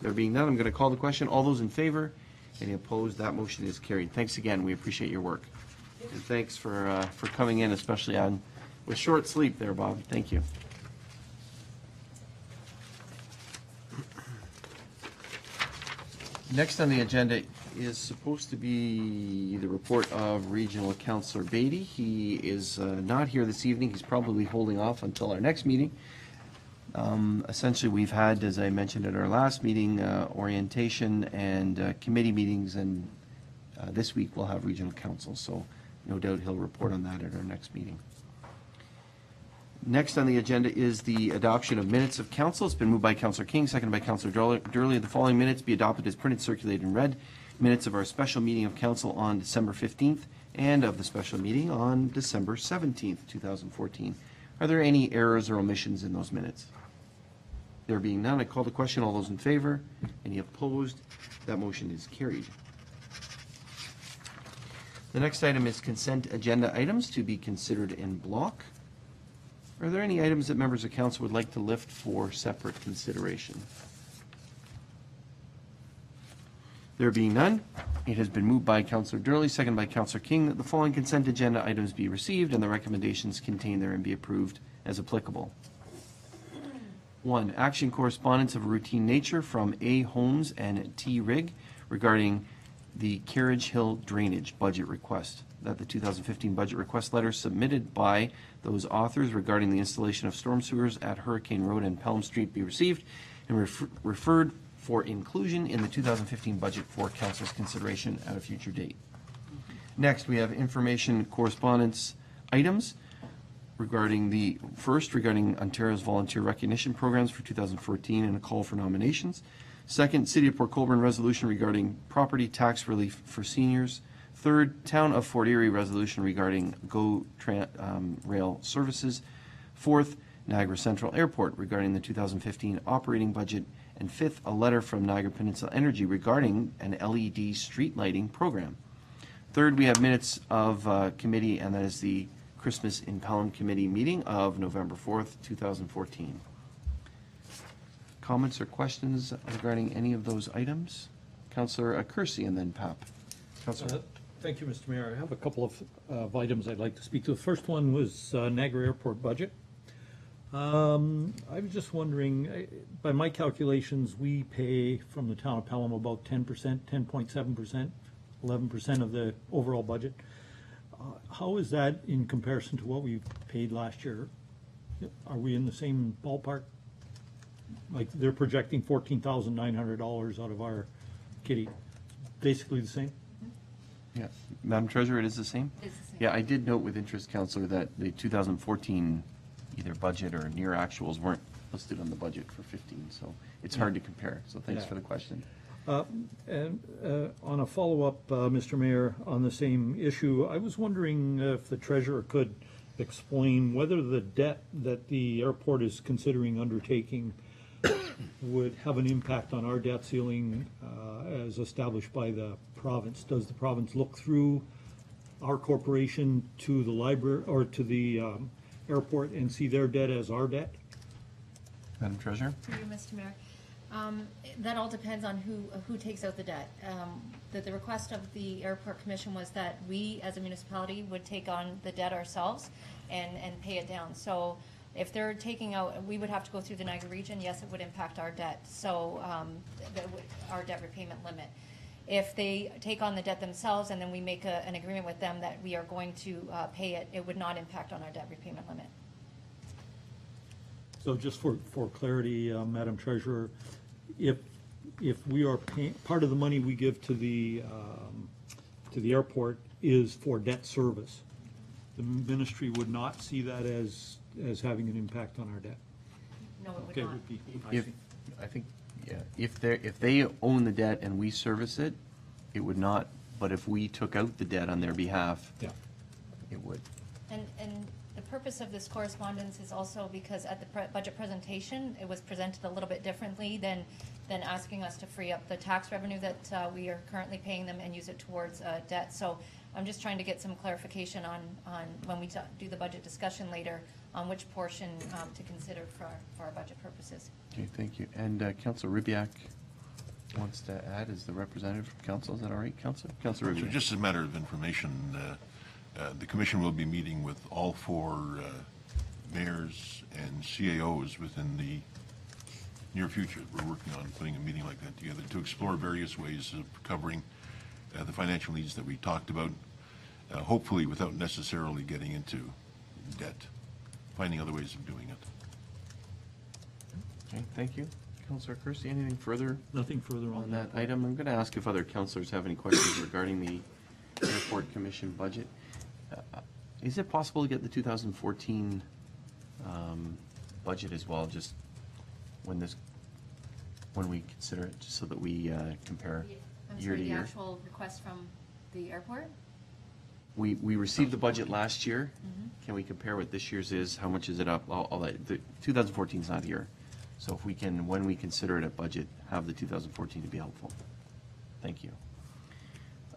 There being none, I'm going to call the question. All those in favor? Any opposed? That motion is carried. Thanks again. We appreciate your work. And thanks for, uh, for coming in, especially on, with short sleep there, Bob. Thank you. Next on the agenda is supposed to be the report of Regional Councillor Baty. He is uh, not here this evening. He's probably holding off until our next meeting. Um, Essentially, we've had, as I mentioned at our last meeting, uh, orientation and uh, committee meetings, and uh, this week we'll have regional council, so no doubt he'll report on that at our next meeting. Next on the agenda is the adoption of minutes of council. It's been moved by Councillor King, seconded by Councillor Durley. The following minutes be adopted as printed, circulated, and read. Minutes of our special meeting of council on December 15th and of the special meeting on December 17th, 2014. Are there any errors or omissions in those minutes? There being none, I call the question. All those in favor? Any opposed? That motion is carried. The next item is consent agenda items to be considered in block. Are there any items that members of council would like to lift for separate consideration? There being none, it has been moved by Councillor Durley, seconded by Councillor King, that the following consent agenda items be received and the recommendations contained therein be approved as applicable. One, action correspondence of a routine nature from A. Holmes and T. Rig regarding the Carriage Hill Drainage Budget Request. That the 2015 budget request letter submitted by those authors regarding the installation of storm sewers at Hurricane Road and Pelham Street be received and refer- referred for inclusion in the 2015 budget for council's consideration at a future date. Next, we have information correspondence items regarding the, first regarding Ontario's volunteer recognition programs for 2014 and a call for nominations. Second, City of Port Colborne resolution regarding property tax relief for seniors. Third, Town of Fort Erie resolution regarding GO Tran- um, Rail services. Fourth, Niagara Central Airport regarding the 2015 operating budget. And fifth, a letter from Niagara Peninsula Energy regarding an LED street lighting program. Third, we have minutes of uh, committee, and that is the Christmas in Pelham Committee meeting of November 4th, 2014. comments or questions regarding any of those items? Councillor Kersey and then Papp. Councillor, Uh, Thank you, Mr. Mayor. I have a couple of, of items I'd like to speak to. The first one was uh, Niagara Airport budget. Um, I was just wondering, eh, by my calculations, we pay from the town of Pelham about ten percent, ten point seven percent, eleven percent of the overall budget. Uh, How is that in comparison to what we paid last year? Are we in the same ballpark? Like, they're projecting fourteen thousand nine hundred dollars out of our kitty. Basically the same? yeah, Madam Treasurer, it is the same? It's the same. Yeah, I did note with interest, Councillor, that the 2014 either budget or near actuals weren't listed on the budget for 15, so it's hard to compare, so thanks Yeah. for the question. Uh, And uh, on a follow-up, uh, Mr. Mayor, on the same issue, I was wondering if the treasurer could explain whether the debt that the airport is considering undertaking would have an impact on our debt ceiling uh, as established by the province. Does the province look through our corporation to the library, or to the um, airport and see their debt as our debt? Madam Treasurer? Through you, Mr. Mayor. Um, That all depends on who, who takes out the debt. Um, The, the request of the airport commission was that we, as a municipality, would take on the debt ourselves and, and pay it down. So if they're taking out, we would have to go through the Niagara region, yes, it would impact our debt, so, um, would, our debt repayment limit. If they take on the debt themselves and then we make a, an agreement with them that we are going to, uh, pay it, it would not impact on our debt repayment limit. So just for, for clarity, uh, Madam Treasurer, if, if we are paying, part of the money we give to the, um, to the airport is for debt service, the ministry would not see that as, as having an impact on our debt? No, it Okay, would not. would be, If, I think, yeah, if they're, if they own the debt and we service it, it would not, but if we took out the debt on their behalf, yeah. it would. And, and the purpose of this correspondence is also because at the pre- budget presentation, it was presented a little bit differently than, than asking us to free up the tax revenue that uh, we are currently paying them and use it towards uh, debt. So I'm just trying to get some clarification on, on when we ta- do the budget discussion later, on which portion um, to consider for, our- for our budget purposes. Okay, thank you. And uh, Councillor Rybiak wants to add as the representative from council. Is that all right, Councillor? Councillor So just as a matter of information, uh, uh, the commission will be meeting with all four uh, mayors and CAOs within the near future. We're working on putting a meeting like that together to explore various ways of covering uh, the financial needs that we talked about, uh, hopefully without necessarily getting into debt, finding other ways of doing it. Okay, thank you. Councillor Kersey, anything further Nothing further on on that. that item? I'm going to ask if other councillors have any questions regarding the airport commission budget. Uh, Is it possible to get the 2014 um, budget as well, just when this, when we consider it, just so that we uh, compare I'm year sorry, to the year? actual request from the airport? We, we received the budget last year. Can we compare what this year's is? How much is it up? All, all that, the 2014 is not here. So if we can, when we consider it a budget, have the 2014 to be helpful. Thank you.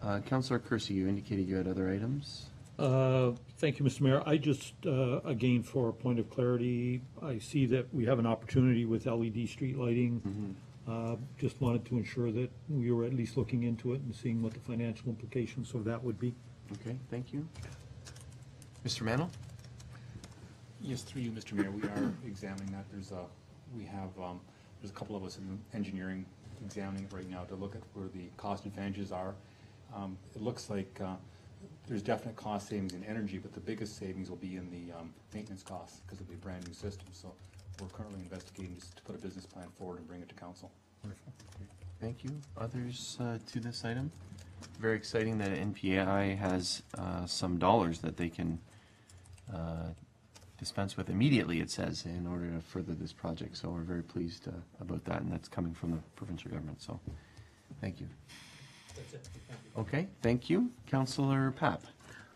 Uh, Councillor Kersey, you indicated you had other items? Uh, Thank you, Mr. Mayor. I just, uh, again, for a point of clarity, I see that we have an opportunity with LED street lighting. Uh, Just wanted to ensure that we were at least looking into it and seeing what the financial implications of that would be. Okay, thank you. Mr. Mannell? Yes, through you, Mr. Mayor, we are examining that. There's a, we have, um, there's a couple of us in engineering examining it right now to look at where the cost advantages are. Um, It looks like uh, there's definite cost savings in energy, but the biggest savings will be in the um, maintenance costs because it'll be a brand-new system. So we're currently investigating just to put a business plan forward and bring it to council. Thank you. Others uh, to this item? Very exciting that NPEI has uh, some dollars that they can uh, dispense with immediately, it says, in order to further this project. So we're very pleased uh, about that, and that's coming from the provincial government, so thank you. Okay, thank you. Councillor Papp?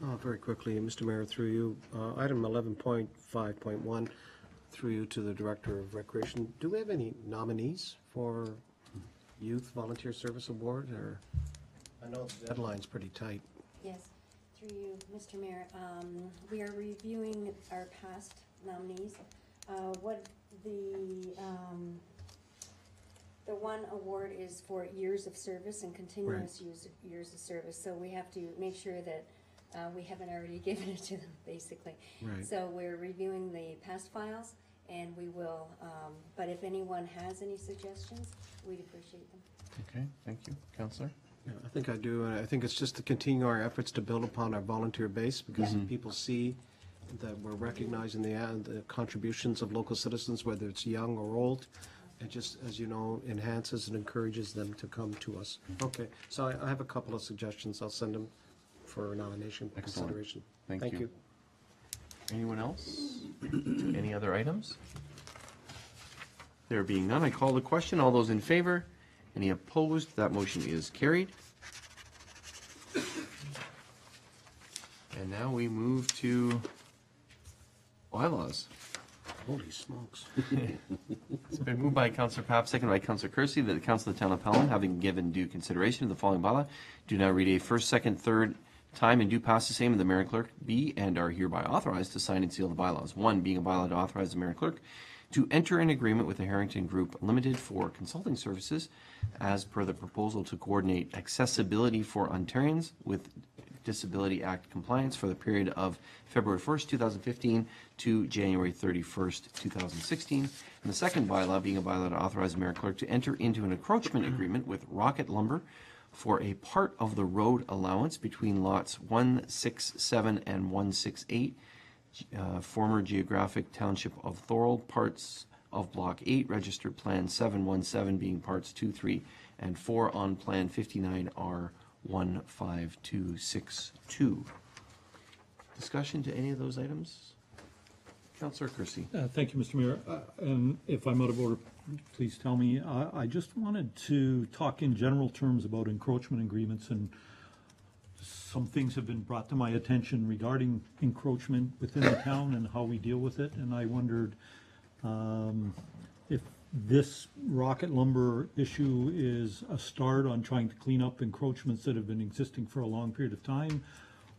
Uh, Very quickly, Mr. Mayor, through you, uh, item 11.5.1, through you to the Director of Recreation. Do we have any nominees for Youth Volunteer Service Award, or, I know the deadline's pretty tight. Yes, through you, Mr. Mayor. Um, We are reviewing our past nominees. Uh, What the, um, The one award is for years of service and continuous use, years of service, so we have to make sure that, uh, we haven't already given it to them, basically. Right. So we're reviewing the past files, and we will, um, but if anyone has any suggestions, we'd appreciate them. Okay, thank you. Counselor? Yeah, I think I do, and I think it's just to continue our efforts to build upon our volunteer base, because Mhm. people see that we're recognizing the, uh, the contributions of local citizens, whether it's young or old. It just, as you know, enhances and encourages them to come to us. Mm-hmm. Okay, so I, I have a couple of suggestions, I'll send them for nomination Excellent. consideration. Thank Thank you. you. Anyone else? Any other items? There being none, I call the question. All those in favor? Any opposed? That motion is carried. And now we move to bylaws. Holy smokes. It's been moved by Councillor Papp, seconded by Councillor Kersey, that the Council of the Town of Pelham, having given due consideration to the following bylaw, do now read a first, second, third time and do pass the same, and the mayor and clerk be and are hereby authorized to sign and seal the bylaws. One, being a bylaw to authorize the mayor and clerk to enter an agreement with the Harrington Group Limited for consulting services as per the proposal to coordinate accessibility for Ontarians with Disability Act compliance for the period of February 1st, 2015 to January 31st, 2016. And the second bylaw being a bylaw to authorize mayor clerk to enter into an encroachment agreement with Rockett Lumber for a part of the road allowance between lots 167 and 168, uh, former geographic township of Thorold, parts of Block 8, registered Plan 717 being parts 2, 3, and 4 on Plan 59R 15262. Discussion to any of those items? Councillor Kersey. Uh, Thank you, Mr. Mayor. Uh, And if I'm out of order, please tell me. I I just wanted to talk in general terms about encroachment agreements, and some things have been brought to my attention regarding encroachment within the town and how we deal with it, and I wondered um, this Rockett lumber issue is a start on trying to clean up encroachments that have been existing for a long period of time,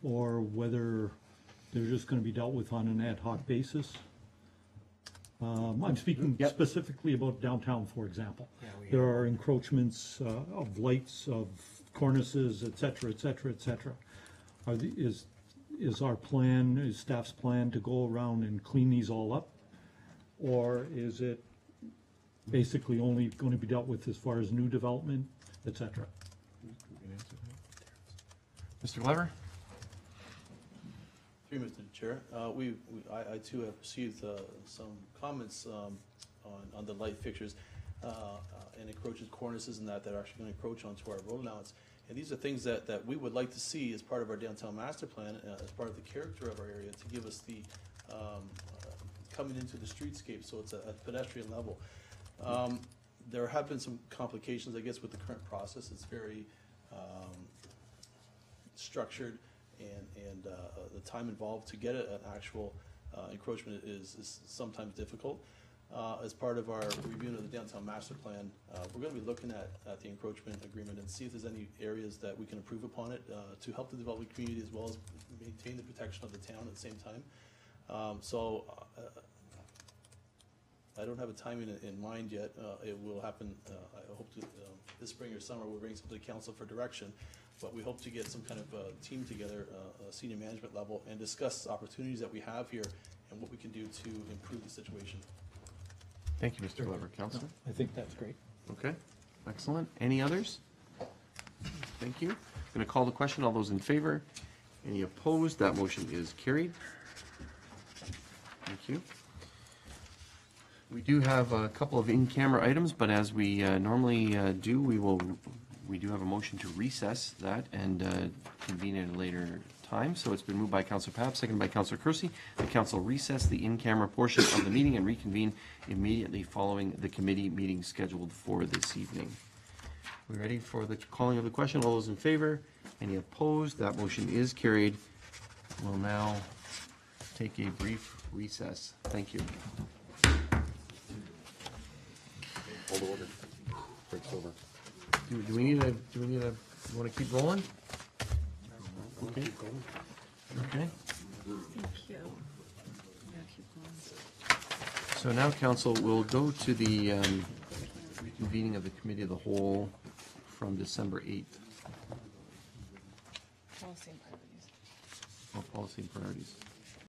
or whether they're just gonna be dealt with on an ad hoc basis. Um, I'm speaking specifically about downtown, for example. There are encroachments uh, of lights, of cornices, et cetera, et cetera, et cetera. Are the, is, is our plan, is staff's plan to go around and clean these all up? Or is it basically only going to be dealt with as far as new development, et cetera? Mr. Glover? Through you, Mr. Chair, uh, we, we- I, I too have received, uh, some comments, um, on, on the light fixtures, uh, uh, and encroaches cornices and that, that are actually gonna encroach onto our road allowance. And these are things that, that we would like to see as part of our downtown master plan, uh, as part of the character of our area, to give us the, um, uh, coming into the streetscape, so it's a a pedestrian level. Um, there have been some complications, I guess, with the current process, it's very, um, structured and, and uh, the time involved to get a- an actual uh, encroachment is, is sometimes difficult. Uh, As part of our review of the downtown master plan, uh, we're gonna be looking at, at the encroachment agreement and see if there's any areas that we can improve upon it uh, to help the developing community as well as maintain the protection of the town at the same time. Um, So uh, I don't have a timing in- in mind yet. Uh, It will happen, uh, I hope to, um, this spring or summer, we'll bring something to council for direction. But we hope to get some kind of uh, team together, uh, uh, senior management level, and discuss opportunities that we have here and what we can do to improve the situation. Thank you, Mr. Glover. Counselor? I think that's great. Okay, excellent. Any others? Thank you. Going to call the question. All those in favor? Any opposed? That motion is carried. Thank you. We do have a couple of in-camera items, but as we uh, normally uh, do, we will, we do have a motion to recess that and uh, convene at a later time. So it's been moved by Councilor Papp, seconded by Councilor Kersey. The council recess the in-camera portion of the meeting and reconvene immediately following the committee meeting scheduled for this evening. We ready for the calling of the question? All those in favor? Any opposed? That motion is carried. We'll now take a brief recess. Thank you. Hold order. Breaks over. Do, do we need a, do we need a, you wanna keep rolling? Okay. Okay. Thank you. Yeah, keep going. So now, council, we'll go to the, um, convening of the committee of the whole from December 8th. Policy and priorities. Or policy and priorities.